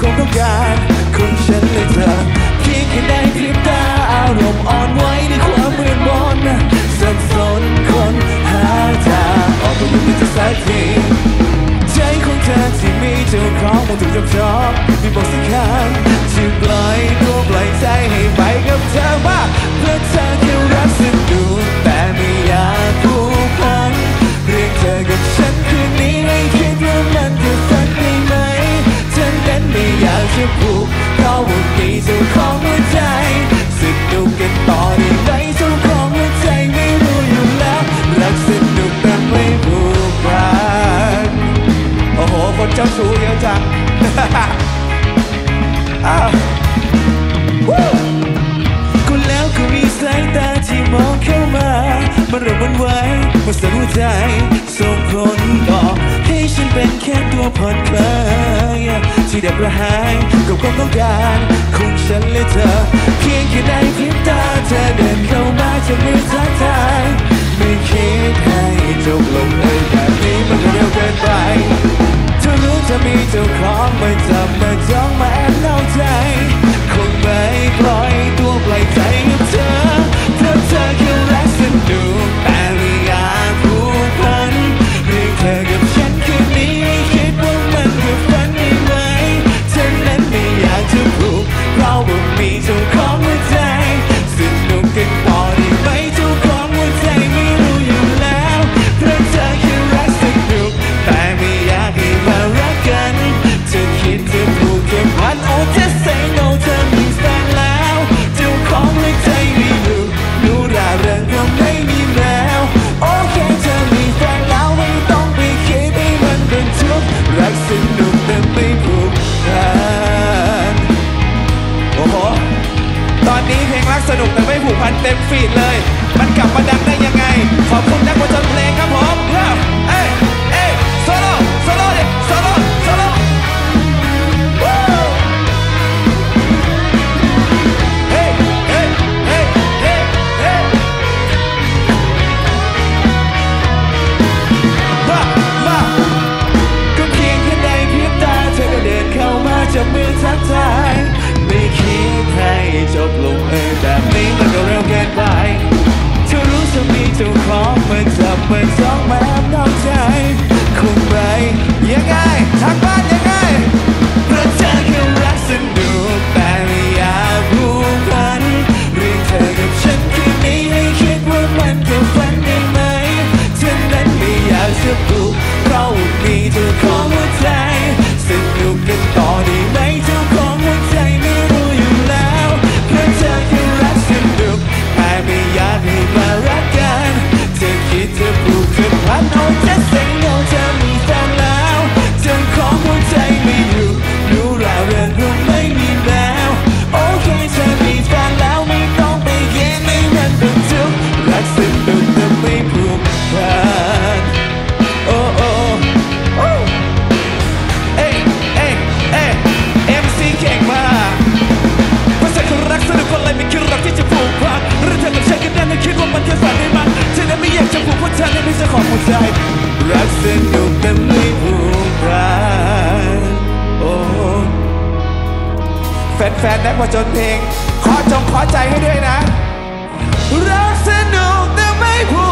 คงต้องการคุฉันเลยเธอเพียงแค่ได้คลิปตาอารมณ์อ่อนไหวในความมืดมนสับสนคนหาทางออกไปดูกันสักทีใจของเธอที่มีเจ้าของมองถูกยกยอไม่บอกสักคำ จะผูกเพราะว่าดีเจ้าของหัวใจสุนุกกันต่อได้ไหมเจ้าของหัวใจไม่รู้อยู่แล้วรักสุนุกแต่ไม่ผูกรักโอ้โห คนเจ้าชู้เยอะจังอ้าวคุแล้วก็มีสายตาที่มองเข้ามามันระวันไว้มาสั่นหัวใจส่งคนบอกให้ฉันเป็นแค่ตัวผ่อนคลาย ที่ดัประหายกับความต้องการของฉันและเธอ เพียงแค่ในพริบตาเธอเดินเข้ามาจะไม่ทักทายไม่คิดให้จบลงเลยแบบนี้มั สนุกแต่ไม่ผูกพันเต็มฟีดเลย มันกลับมาดังได้ยังไง ขอบคุณนักวัฒ เป็นอยู่เป็ไม่ผูกพันโอ้แฟนๆนักผจญเพลง ขอจงขอใจให้ด้วยนะ รักสนุกแต่ไม่ผู